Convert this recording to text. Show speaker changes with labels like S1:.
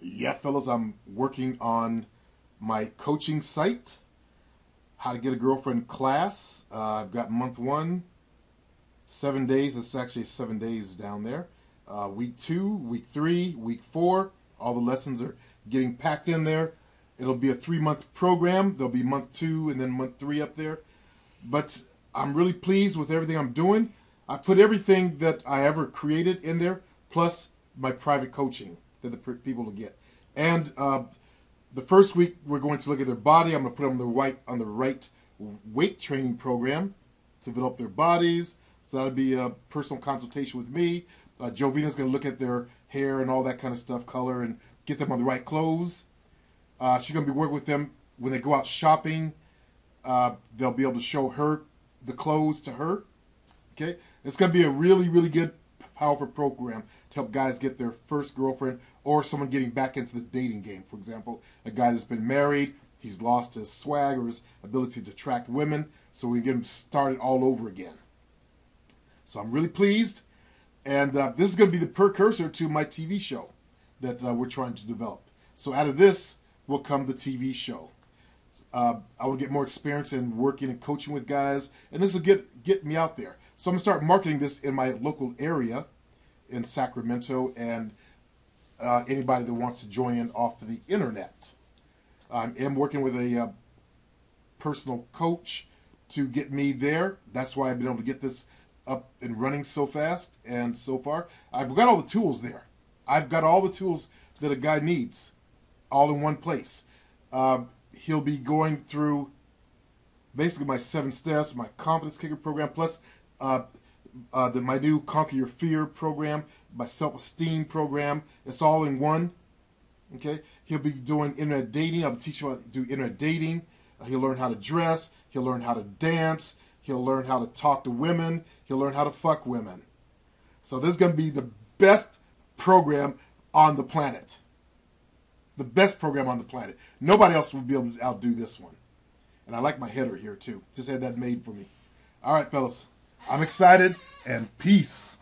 S1: Yeah, fellas, I'm working on my coaching site, how to get a girlfriend class. Uh, I've got month one, seven days. It's actually seven days down there. Uh, week two, week three, week four. All the lessons are getting packed in there. It'll be a three month program. There'll be month two and then month three up there. But I'm really pleased with everything I'm doing. I put everything that I ever created in there, plus my private coaching that the people will get. And uh, the first week we're going to look at their body. I'm going to put them on the right on the right weight training program to develop their bodies. So that'll be a personal consultation with me. Uh, Jovina's going to look at their hair and all that kind of stuff, color, and get them on the right clothes. Uh, she's going to be working with them when they go out shopping. Uh, they'll be able to show her the clothes to her. Okay, it's going to be a really, really good, powerful program to help guys get their first girlfriend or someone getting back into the dating game. For example, a guy that's been married, he's lost his swag or his ability to attract women, so we get him started all over again. So I'm really pleased, and uh, this is going to be the precursor to my TV show that uh, we're trying to develop. So out of this will come the TV show. Uh, I will get more experience in working and coaching with guys, and this will get get me out there. So I'm gonna start marketing this in my local area, in Sacramento, and uh, anybody that wants to join in off of the internet. I am working with a uh, personal coach to get me there. That's why I've been able to get this up and running so fast and so far. I've got all the tools there. I've got all the tools that a guy needs, all in one place. Uh, he'll be going through basically my seven steps, my confidence kicker program, plus uh, uh, the, my new Conquer Your Fear program, my self-esteem program. It's all in one. Okay, he'll be doing internet dating. I'll teach him how to do internet dating. Uh, he'll learn how to dress. He'll learn how to dance. He'll learn how to talk to women. He'll learn how to fuck women. So this is going to be the best program on the planet. The best program on the planet. Nobody else will be able to outdo this one. And I like my header here too. Just had that made for me. All right, fellas. I'm excited and peace.